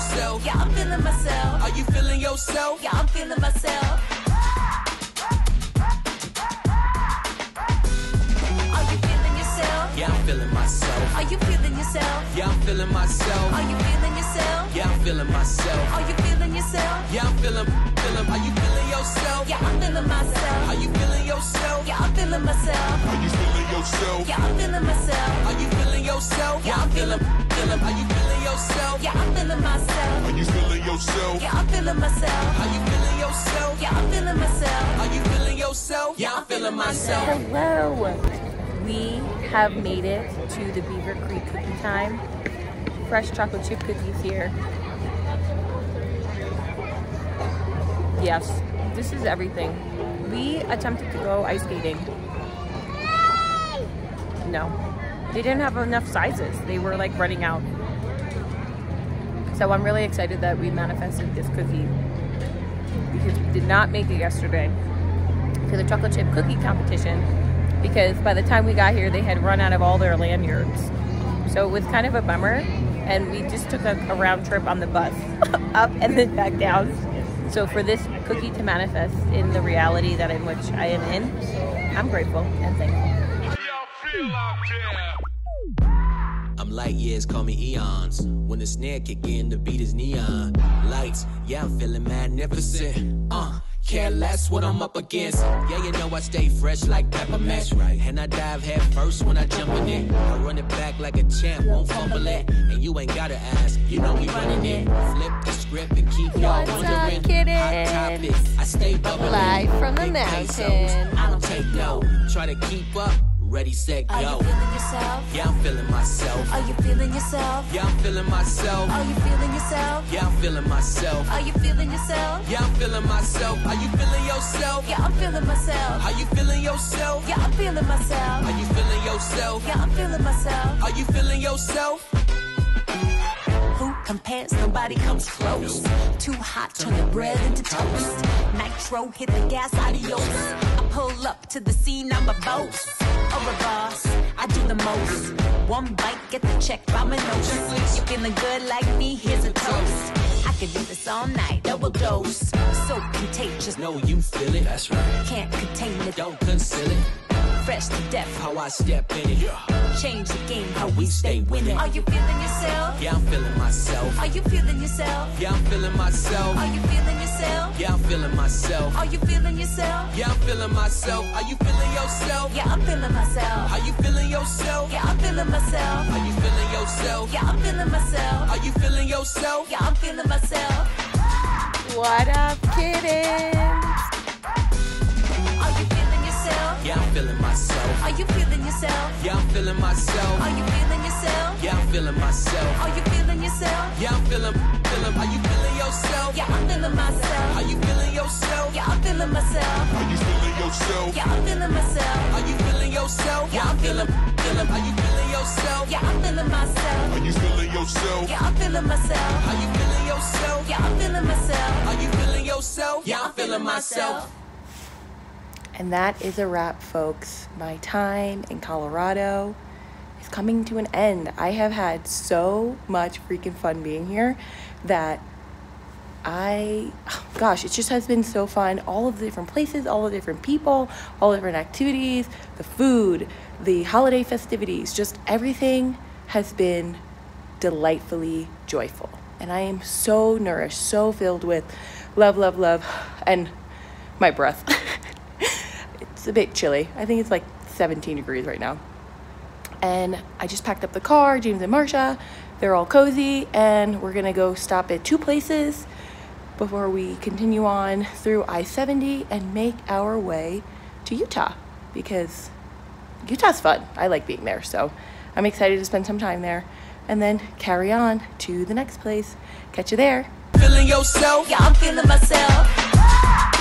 yourself? Yeah, I'm feeling myself. Are you feeling yourself? Yeah, I'm feeling myself. Are you feeling yourself? Yeah, I'm feeling myself. Are you feeling yourself? Yeah, I'm feeling myself. Are you feeling yourself? Yeah, I'm feeling myself. Are you feeling yourself? Yeah, I'm feeling, feeling. Are you feeling yourself? Yeah, I'm feeling myself. Are you feeling yourself? Yeah, I'm feeling myself. Are you feeling yourself? Yeah, I'm feeling myself. Yourself? Yeah, I'm feeling myself. Are you feeling yourself? Yeah, I'm feeling myself. Are you feeling yourself? Yeah, I'm feeling myself. Are you feeling yourself? Yeah, I'm feeling myself. Hello. We have made it to the Beaver Creek cookie time. Fresh chocolate chip cookies here. Yes, this is everything. We attempted to go ice skating. No, they didn't have enough sizes. They were like running out. So I'm really excited that we manifested this cookie because we did not make it yesterday to the chocolate chip cookie competition because by the time we got here, they had run out of all their lanyards. So it was kind of a bummer, and we just took a, a round trip on the bus up and then back down. So for this cookie to manifest in the reality that in which I am in, I'm grateful and thankful. I'm light years, call me eons. When the snare kick in, the beat is neon. Lights, yeah, I'm feeling magnificent. Uh, care less what I'm up against. Yeah, you know I stay fresh like peppermint. Right. And I dive head first when I jump in it. I run it back like a champ, won't fumble it. And you ain't gotta ask, you know we running it. Flip the script and keep y'all wondering. Hot topics, I stay bubbling. Live from the mountain. I don't take no. Try to keep up. Ready, set, Are go. you feeling yourself? Yeah, I'm feeling myself. Are you feeling yourself? Yeah, I'm feeling myself. Are you feeling yourself? Yeah, I'm feeling myself. Are you feeling yourself? Yeah, I'm feeling myself. Are you feeling yourself? Yeah, I'm feeling myself. Are you feeling yourself? Yeah, I'm feeling myself. Are you feeling yourself? Yeah, I'm feeling myself. Are you feeling yourself? Who compares? Nobody comes close. Too hot, turn the bread into toast. Nitro, hit the gas, adios. I pull up to the scene, I'm a boss. Over boss, I do the most. One bite, get the check by my nose. You feeling good like me? Here's a toast. I could do this all night, double dose. So contagious, No, you feel it. That's right. can't contain it. Don't. Fresh to death, How I step in it. change the game, How we stay winning. Are you feeling yourself? Yeah, I'm feeling myself. Are you feeling yourself? Yeah, I'm feeling myself. Are you feeling yourself? Yeah, I'm feeling myself. Are you feeling yourself? Yeah, I'm feeling myself. Are you feeling yourself? Yeah, I'm feeling myself. Are you feeling yourself? Yeah, I'm feeling myself. Are you feeling yourself? Yeah, I'm feeling myself. Are you feeling yourself? Yeah, I'm feeling myself. What up, kittens? Myself. Are you feeling yourself? Yeah, I'm feeling myself. Are you feeling yourself? Yeah, I'm feeling myself. Are you feeling yourself? Yeah, I'm feeling, feeling. Are you feeling yourself? Yeah, I'm feeling myself. Are you feeling yourself? Yeah, I'm feeling myself. Are you feeling yourself? Yeah, I'm feeling myself. Are you feeling yourself? Yeah, I'm feeling, feeling. Are you feeling yourself? Yeah, I'm feeling myself. Are you feeling yourself? Yeah, I'm feeling myself. Are you feeling yourself? Yeah, I'm feeling myself. Are you feeling yourself? Yeah, I'm feeling myself. And that is a wrap, folks. My time in Colorado is coming to an end. I have had so much freaking fun being here that I, oh gosh, it just has been so fun. All of the different places, all the different people, all the different activities, the food, the holiday festivities, just everything has been delightfully joyful. And I am so nourished, so filled with love, love, love, and my breath. it's a bit chilly. I think it's like 17 degrees right now. And I just packed up the car, James and Marsha. They're all cozy, and we're gonna go stop at two places before we continue on through I 70 and make our way to Utah because Utah's fun. I like being there, so I'm excited to spend some time there and then carry on to the next place. Catch you there. Feeling yourself? Yeah, I'm feeling myself.